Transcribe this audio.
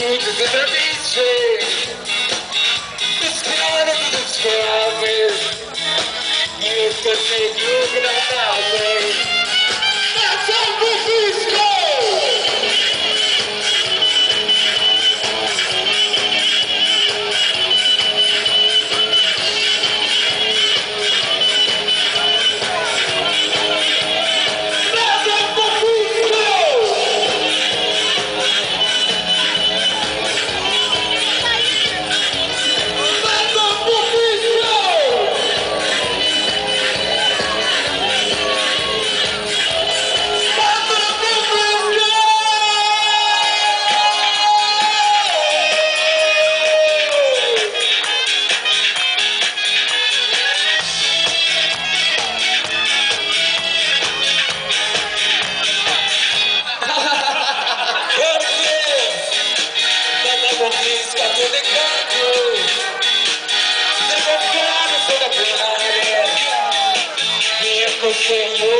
cosa dice? Scrivere di scrivere Io per te più grande Porque eu